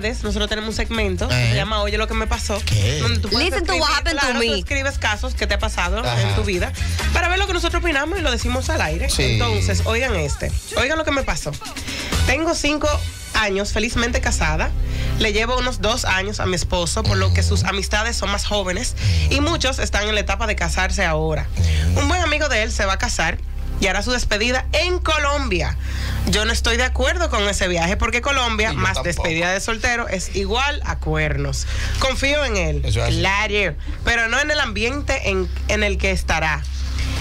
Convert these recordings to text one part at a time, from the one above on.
redes, nosotros tenemos un segmento que Eh. se llama Oye lo que me pasó. ¿Qué? Donde tú puedes Listen to what happened to me. Tú escribes casos que te ha pasado Ajá. en tu vida para ver lo que nosotros opinamos y lo decimos al aire. Sí. Entonces, oigan este. Oigan lo que me pasó. Tengo cinco años felizmente casada. Le llevo unos dos años a mi esposo, por lo que sus amistades son más jóvenes y muchos están en la etapa de casarse ahora. Un buen amigo de él se va a casar y hará su despedida en Colombia. Yo no estoy de acuerdo con ese viaje porque Colombia, más tampoco. despedida de soltero, es igual a cuernos. Confío en él, Eso es claro, pero no en el ambiente en, en el que estará.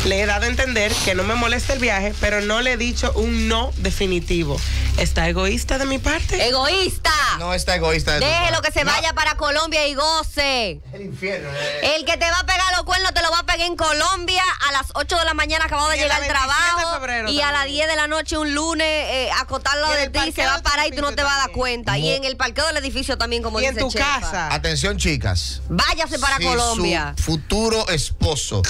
Le he dado a entender que no me molesta el viaje, pero no le he dicho un no definitivo. ¿Está egoísta de mi parte? Egoísta. No está egoísta de tu Déjelo que se No. vaya para Colombia y goce. El infierno. eh. El que te va a pegar los cuernos te lo va a pegar en Colombia a las 8 de la mañana acabado de a llegar al 27 de trabajo febrero y a las también. 10 de la noche un lunes eh, acotarlo en de ti se va a parar y tú no te vas a dar cuenta. Y en el parqueo del edificio también, como y en dice tu Chefa. casa. Atención, chicas. Váyase para Si Colombia. Su futuro esposo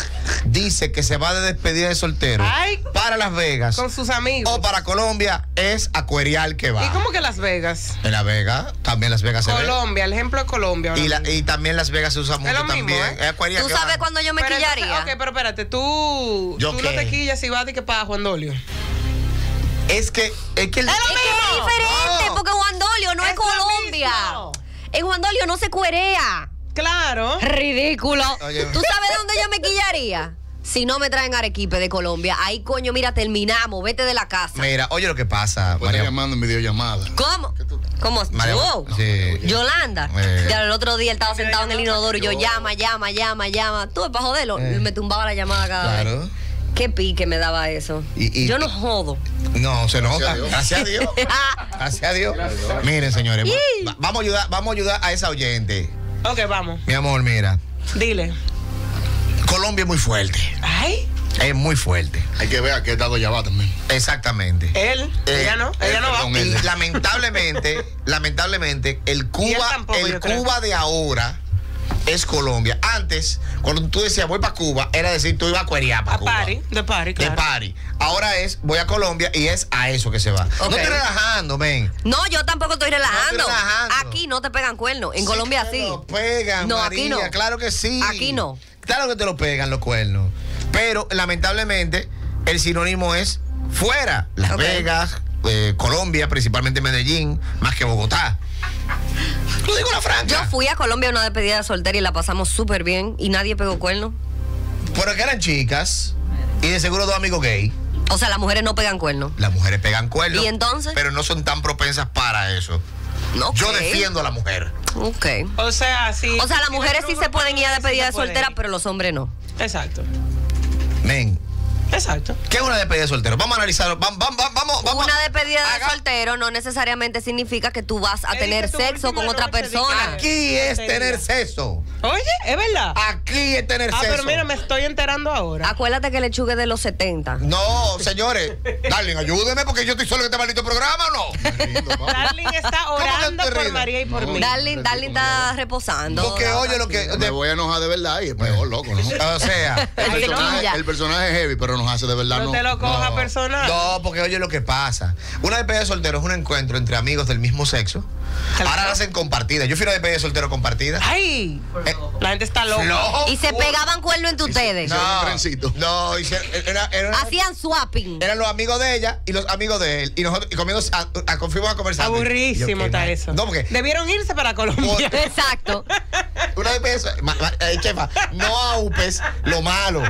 dice que se va de despedida de soltero Ay. para Las Vegas Con sus amigos. o para Colombia, es Acuerial que va. ¿Y cómo que Las Vegas? En Las Vegas, también Las Vegas se ve. Colombia, el ejemplo de Colombia. Y, la- mismo. y también Las Vegas se usa mucho lo mismo, también. ¿eh? Es Acuerial ¿Tú sabes va. cuándo yo me Pero entonces, quillaría? ok, pero espérate, tú, ¿Yo tú no te quillas y vas de que para Juan Dolio. Es que, es que el- Es que es diferente, No. porque Juan Dolio no es, Es lo Colombia. En Juan Dolio no se cuerea. Claro. Ridículo. Oye. ¿Tú sabes dónde yo me quillaría? Si no me traen arequipe de Colombia. Ahí, coño, mira, terminamos. Vete de la casa. Mira, oye lo que pasa, María. llamando en videollamada. ¿Cómo? ¿Cómo? María- Yo. sí. Yolanda. Eh. Ya el otro día él estaba sentado en el inodoro y yo llama, llama, llama, llama. Tú, para joderlo, Eh. me tumbaba la llamada cada Claro. vez. Qué pique me daba eso. Y- y- yo no jodo. No, se nota. a Dios. Gracias a Dios. Gracias a Dios. Miren, señores, va- vamos a ayudar, vamos a ayudar a esa oyente. Ok, vamos. Mi amor, mira. Dile. Colombia es muy fuerte. Ay, Es muy fuerte. Hay que ver a qué estado ya va también. Exactamente. él. Eh, ella no. eh, Ella no va. Y lamentablemente, lamentablemente, el Cuba, tampoco, el creo. Cuba de ahora es Colombia. Antes, cuando tú decías voy para Cuba, era decir tú ibas a cuerear para A Cuba. party, de party, De claro. party. Ahora es voy a Colombia y es a eso que se va. No estoy relajando, ven. No, yo tampoco estoy relajando. relajando. Aquí no te pegan cuernos. En Colombia sí. lo pegan, No, María, aquí no. claro que sí. Aquí no. Claro que te lo pegan los cuernos. Pero lamentablemente el sinónimo es fuera. Las. Vegas, eh, Colombia, principalmente Medellín, más que Bogotá. Lo digo la franca. Yo fui a Colombia a una despedida de soltera y la pasamos súper bien y nadie pegó cuernos. Pero que eran chicas y de seguro dos amigos gay. O sea, las mujeres no pegan cuernos. Las mujeres pegan cuernos. ¿Y entonces? Pero no son tan propensas para eso. Ok. Yo defiendo a la mujer. Ok. O sea, sí. O sea, las si mujeres sí se pueden ir a despedida de soltera, ir. pero los hombres no. Exacto. Men, Exacto. ¿qué es una despedida de soltero? Vamos a analizarlo. Vamos, vamos, vamos. vamos. Una despedida de Haga- soltero no necesariamente significa que tú vas a tener sexo con otra persona. Aquí es tener sexo. Oye, es verdad. Aquí es tener Ah, sexo. pero mira, me estoy enterando ahora. Acuérdate que el lechugue de los 70. No, señores. Darling, ayúdeme porque yo estoy solo en este maldito programa, ¿o no? Darling está orando por? María y por No, mí. Darling, Darling está reposando. Porque oye lo que. Me voy a enojar de verdad y es peor, loco, ¿no? o sea. Personaje, el personaje es heavy, pero nos hace de verdad, No no. te lo cojas no, personal. No, porque oye lo que pasa. Una despedida de soltero es un encuentro entre amigos del mismo sexo. Ahora la hacen compartida. Yo fui a una despedida de soltero compartida. Ay, Eh, la gente está loca. flojo. Y se pegaban cuernos entre ustedes. Hicieron un trencito. No, hicieron- era, era- Hacían swapping. eran los amigos de ella y los amigos de él. Y nosotros y comiendo, a, a, fuimos a conversar. Aburrísimo Yo, ¿qué está mal? eso. No, porque Debieron irse para Colombia. Exacto. una ma- eh, chefa, no aupes lo malo.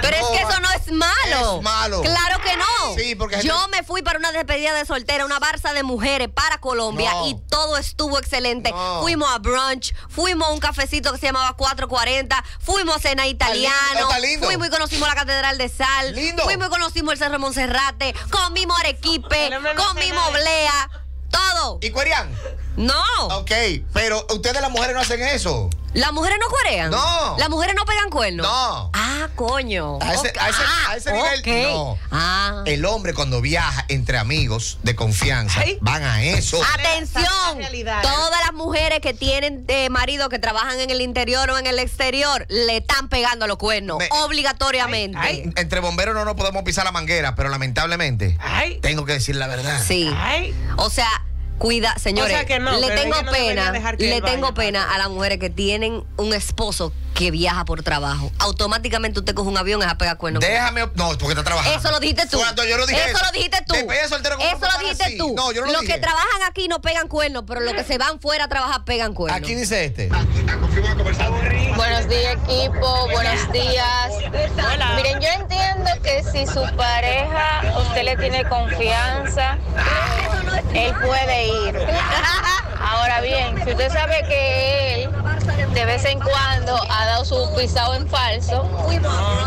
Pero No, es que eso no es malo. Es malo. Claro que no. Sí, porque yo gente- me fui para una despedida de soltera, una barza de mujeres para Colombia No. y todo estuvo excelente. No. Fuimos a brunch, fuimos a un cafecito que se llamaba 440, fuimos a cena italiano, está lindo. fuimos y conocimos la Catedral de Sal, Lindo. fuimos y conocimos el Cerro Monserrate, comimos arequipe, comimos blea, todo. ¿Y cuerían? No, Ok, pero ustedes las mujeres no hacen eso. las mujeres no cuerean. No. Las mujeres no pegan cuernos. No. Ah, coño. A ese- Ok. a ese- Ah, a ese nivel, no. Ah. El hombre cuando viaja entre amigos de confianza Ay. van a eso. Atención, la todas las mujeres que tienen eh, marido que trabajan en el interior o en el exterior le están pegando los cuernos Me- obligatoriamente. Ay, Entre bomberos no nos podemos pisar la manguera, pero lamentablemente Ay. tengo que decir la verdad. Sí. Ay, O sea, Cuida, señores, O sea que no, le tengo no pena, le vaya tengo pena a las mujeres que tienen un esposo que viaja por trabajo. Automáticamente usted coge un avión y a pegar cuernos. Déjame. No, porque está trabajando. Eso lo dijiste tú. Cuando yo no dije eso lo dijiste tú. Despedida de soltero, ¿cómo eso lo dijiste así? tú. No, yo no lo los dije. que trabajan aquí no pegan cuernos, pero los que se van fuera a trabajar pegan cuernos. Aquí dice este. Buenos días equipo, buenos días. Miren, yo si su pareja usted le tiene confianza, él puede ir. Ahora bien, si usted sabe que él de vez en cuando ha dado su pisado en falso,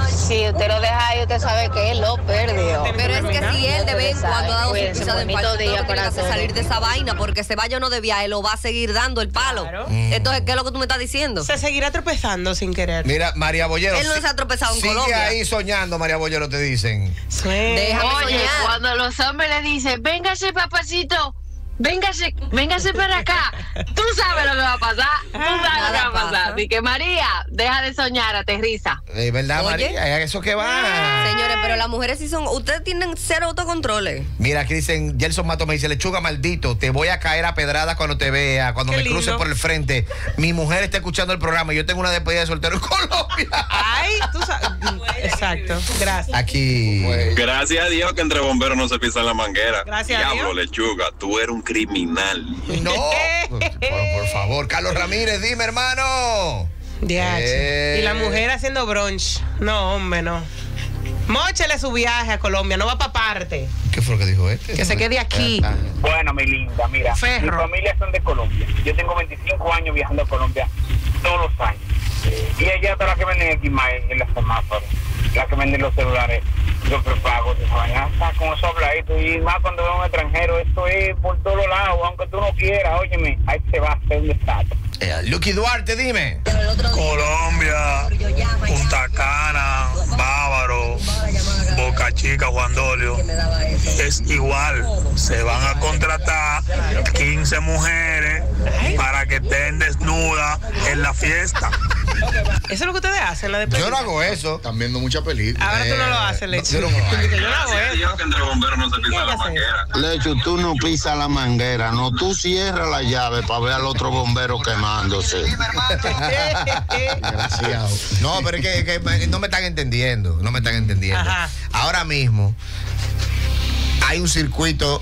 si usted lo deja ahí, usted sabe que él lo perdió. Pero es que si él de vez en cuando ha dado su pisada en falso, día es todos. salir de esa vaina, porque se vaya o no de viaje, lo va a seguir dando el palo. Claro. Entonces, ¿qué es lo que tú me estás diciendo? Se seguirá tropezando sin querer. Mira, María Bollero. Él no se ha tropezado en sigue Colombia. ahí soñando, María Bollero, te dicen. Sueña. Déjame Oye, soñar. cuando los hombres le dicen, véngase papacito, véngase, véngase para acá, tú sabes lo que va a pasar, tú sabes lo que va a pasar. pasa. Así que María, deja de soñar, aterriza. Es verdad, Oye. María, eso que va. Señores, pero las mujeres sí son. Ustedes tienen cero autocontroles. Mira, aquí dicen, Gelson Mato me dice, lechuga maldito, te voy a caer a pedradas cuando te vea, cuando Qué me cruce lindo. por el frente. Mi mujer está escuchando el programa y yo tengo una despedida de soltero en Colombia. Ay, tú sabes. Exacto. Gracias. Aquí. Gracias a Dios que entre bomberos no se pisan la manguera. Gracias a Diablo, Dios. lechuga, tú eres un criminal. No, por, por favor, Carlos Ramírez, dime, hermano. Eh. Y la mujer haciendo brunch. No, hombre, no. Móchele su viaje a Colombia, no va para parte. ¿Qué fue lo que dijo este? Que se quede aquí. Ah, Bueno, mi linda, mira, Ferro. mi familia son de Colombia. Yo tengo 25 años viajando a Colombia todos los años. Y ella es la que venden aquí más en la semáforo, la que venden los celulares, los prepagos, esa vaina. Está con esos habladitos y más cuando veo a un extranjero, esto es por todos lados, aunque tú no quieras, óyeme, ahí se va a hacer un estatus. eh, Lucky Duarte, dime. Colombia, Punta Cana, Bávaro, Boca Chica, Juan Dolio. Es igual. Se van a contratar 15 mujeres para que estén desnudas en la fiesta. Eso es lo que ustedes hacen, la despedida. Yo no hago eso. Están viendo muchas películas. Ahora tú no lo Eh, haces, no, Leche. yo no lo hago. Yo no hago eso. Que entre bomberos no se ella la manguera. Lecho, tú no pisas la manguera, no, tú cierras la llave para ver al otro bombero quemándose. Desgraciado. No, pero es que, que no me están entendiendo. No me están entendiendo. Ajá. Ahora mismo hay un circuito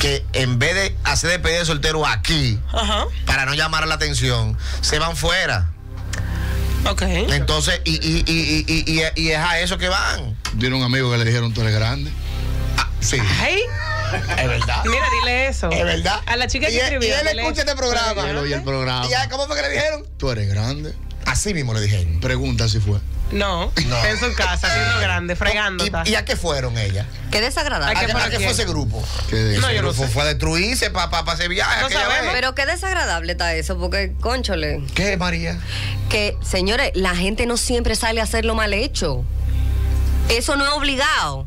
que en vez de hacer despedida de soltero aquí, Ajá. para no llamar la atención, se van fuera. Ok. Entonces, y, y, y, y, y- y es a eso que van. Tiene un amigo que le dijeron tú eres grande. Ah, sí, Ay, es verdad. mira, dile eso. Es verdad. A la chica que y escribió. y él escucha este programa. Él oye el programa. ¿Y cómo fue que le dijeron? Tú eres grande. Así mismo le dijeron. Pregunta si fue. No, No. en su casa, haciendo grande, fregando. ¿Y, y a qué fueron ellas? Qué desagradable. ¿A qué a qué fue ese grupo? No, Ese yo no sé. fue a destruirse para pa, pa hacer viaje. No sabemos. vez. Pero qué desagradable está eso, porque, conchole, ¿Qué, María? que, señores, la gente no siempre sale a hacer lo mal hecho. Eso no es obligado.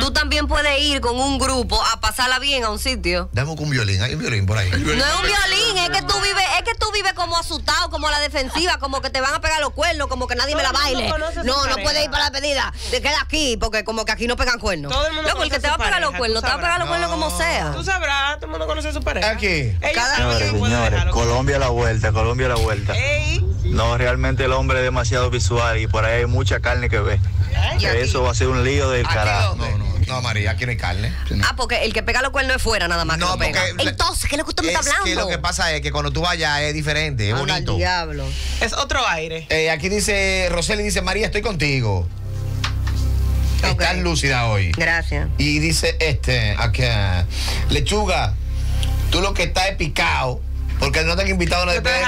Tú también puedes ir con un grupo a pasarla bien a un sitio. Dame un violín. Hay un violín por ahí. No es un violín, es que tú vives, es que tú vives como asustado, como a la defensiva, como que te van a pegar los cuernos, como que nadie me la baile. No, no puedes ir para la pedida. Te queda aquí, porque como que aquí no pegan cuernos. Todo el mundo Loco, el que te va a pegar los cuernos, te va a pegar los cuernos como sea. Tú sabrás, todo el mundo conoce a su pareja. Aquí. Ella Cada- Señores, señores. Colombia a la vuelta, Colombia a la vuelta. Ey, No, realmente el hombre es demasiado visual y por ahí hay mucha carne que ve. Aquí. Que eso va a ser un lío del ¿Aquí carajo. No, no, aquí No, María, aquí no hay carne. Ah, porque el que pega los cuernos es fuera nada más que No, lo porque Entonces, ¿qué es lo que usted me es está hablando? que lo que pasa es que cuando tú vayas es diferente, es Anda al bonito. diablo. es otro aire. Eh, aquí dice, Roseli dice, María, estoy contigo. Ok. Estás lúcida hoy. Gracias. Y dice este, acá, lechuga, tú lo que estás es picado, porque no te han invitado a una ¿Qué te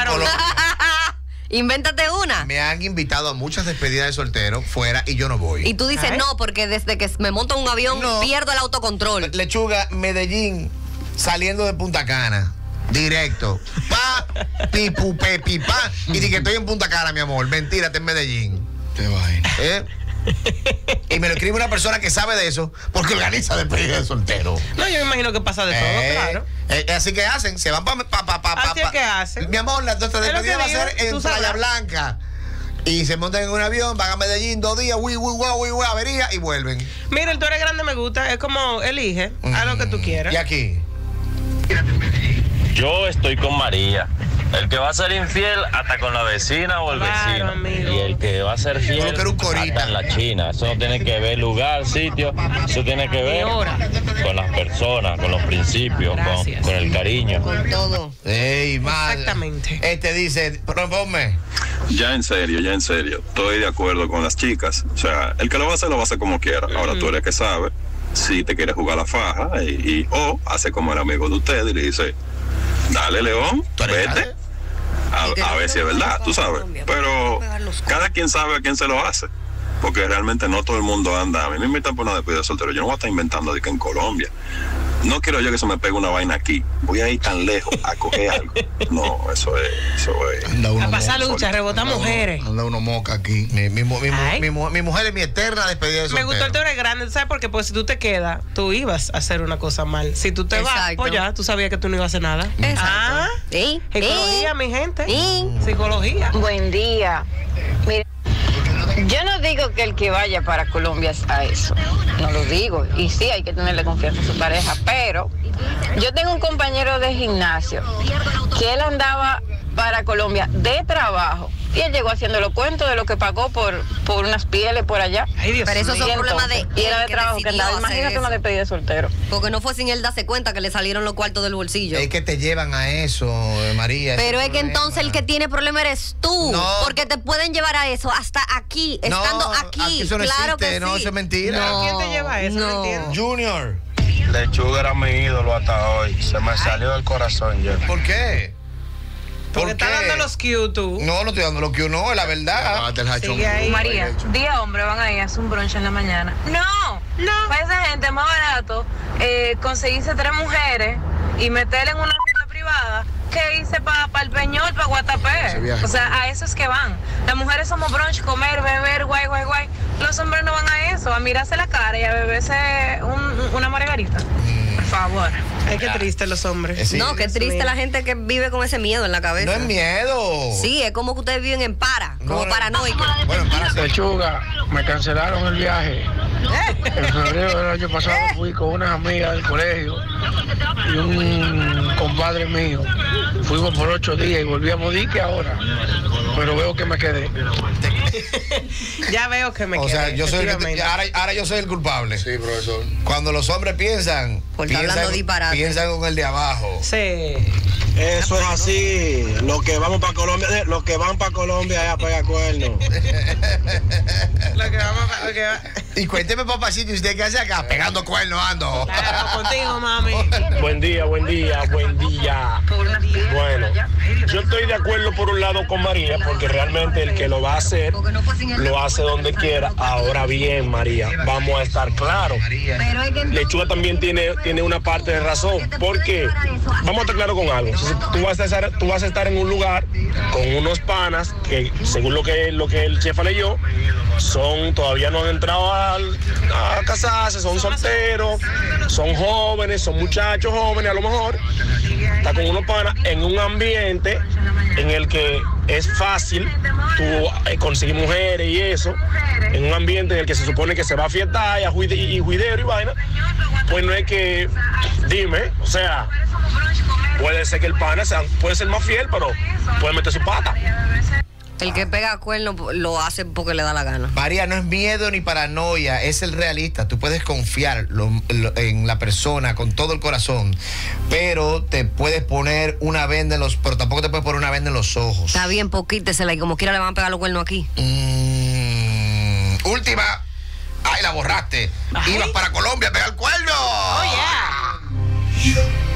Invéntate una. Me han invitado a muchas despedidas de soltero fuera y yo no voy. Y tú dices Ay. no, porque desde que me monto en un avión No. pierdo el autocontrol. Lechuga, Medellín, saliendo de Punta Cana. Directo. Pa, pipu, pe, pi, pa. Y di que estoy en Punta Cana, mi amor. Mentira, en Medellín. Qué vaina. ¿Eh? Y me lo escribe una persona que sabe de eso porque organiza despedida de soltero. No, yo me imagino que pasa de todo, Eh, claro. eh, así que hacen, se van para pa, pa, pa, pa, Así es que hacen. Mi amor, la nuestra despedida va a ser en Playa. Blanca. Y se montan en un avión, van a Medellín dos días, uy, uy, uy, guau, avería y vuelven. Mira, el tú eres grande me gusta, es como elige, haz lo que tú quieras. Y aquí. Yo estoy con María. El que va a ser infiel hasta con la vecina o el vecino. Y el que va a ser fiel hasta en la China. Eso no tiene que ver lugar, sitio. Eso tiene que ver con las personas, con los principios, con, con el cariño. Con todo. Ey, madre. Exactamente. Este dice, proponme. Ya en serio, ya en serio. Estoy de acuerdo con las chicas. O sea, el que lo va a hacer, lo va a hacer como quiera. Ahora tú eres que sabe si te quieres jugar la faja y, y- o hace como el amigo de usted y le dice, dale León, vete. A, ver si es verdad, tú sabes. Pero cada quien sabe a quién se lo hace. Porque realmente no todo el mundo anda. A mí me invitan por una despedida de soltero. Yo no voy a estar inventando de que en Colombia. No quiero yo que se me pegue una vaina aquí. Voy a ir tan lejos a coger algo. No, eso es. Eso es. A pasar lucha, a rebotar mujeres. Anda uno moca aquí. Mi, mi, mi mi mu- mi mujer es mi eterna despedida de Me soltero. gustó el teoría grande, ¿tú ¿sabes? Porque pues si tú te quedas, tú ibas a hacer una cosa mal. Si tú te vas, Exacto. pues ya, tú sabías que tú no ibas a hacer nada. Ah, Sí, psicología, sí. mi gente. Sí. Psicología. Buen día. Mire, yo no digo que el que vaya para Colombia es a eso. No lo digo. Y sí, hay que tenerle confianza a su pareja. Pero yo tengo un compañero de gimnasio que él andaba para Colombia de trabajo. Y él llegó haciendo los cuentos de lo que pagó por, por unas pieles por allá. Pero esos son problemas de entonces- Y era él de que trabajo que andaba. Imagínate eso. una despedida de soltero. Porque no fue sin él darse cuenta que le salieron los cuartos del bolsillo. Es que te llevan a eso, eh, María. Pero es que entonces el que tiene problema eres tú. No. Porque te pueden llevar a eso hasta aquí, No, estando aquí. aquí eso no claro existe, que no, sí. eso es mentira. No, ¿Quién te lleva a eso? No, no. entiendo. Junior. Lechuga era mi ídolo hasta hoy. Se me salió del corazón ya. ¿Por qué? Porque está dando los Q tú. No, no estoy dando lo que uno, es la verdad. Sigue ahí. María, día hombre van a ir a hacer un brunch en la mañana. No, no. Para esa gente es más barato eh, conseguirse tres mujeres y meterle en una fiesta privada que irse para el Peñol, para Guatapé. O sea, a eso es que van. Las mujeres somos brunch, comer, beber, guay, guay, guay. Los hombres no van a eso, a mirarse la cara y a beberse un- una margarita. Favor. Ay, qué triste los hombres. No, qué triste la gente que vive con ese miedo en la cabeza. No es miedo. Sí, es como que ustedes viven en para, como paranoicos. Lechuga, me cancelaron el viaje. En febrero del año pasado fui con unas amigas del colegio y un compadre mío. Fuimos por ocho días y volvíamos dique ahora. Pero veo que me quedé. Ya veo que me O sea, yo soy el que te- ahora, ahora yo soy el culpable. Sí, profesor. Cuando los hombres piensan, Porque hablando piensan, disparate. piensan con el de abajo. Sí. Eso es así. Los que vamos para Colombia, eh, los que van para Colombia es a pegar cuernos. Lo que vamos a- lo que va- Y cuénteme, papacito, ¿y usted qué hace acá? Pegando cuernos, ando. Claro, contigo, mami. Buen día, buen día, buen día. Bueno, yo estoy de acuerdo por un lado con María, porque realmente el que lo va a hacer, lo hace donde quiera. Ahora bien, María, vamos a estar claros. Lechuga también tiene, tiene una parte de razón, porque vamos a estar claros con algo. Tú, vas a estar, tú vas a estar en un lugar con unos panas que, según lo que, lo que el chef leyó, son, todavía no han entrado al- a casarse, son solteros, son jóvenes, son muchachos jóvenes a lo mejor. Está con unos panas en un ambiente en el que es fácil tú eh, conseguir mujeres y eso, en un ambiente en el que se supone que se va a fiestar y a juide- y juidero y vaina, pues no es que, dime, o sea, puede ser que el pana sea, puede ser más fiel, pero puede meter su pata. El que pega cuerno lo hace porque le da la gana. María, no es miedo ni paranoia, es el realista. Tú puedes confiar lo- lo- en la persona con todo el corazón, pero te puedes poner una venda en los, pero tampoco te puedes poner una venda en los ojos. Está bien, poquítesela y como quiera le van a pegar los cuernos aquí. Mm, última. Ay, la borraste. Ibas para Colombia a pegar cuerno. Oh, yeah.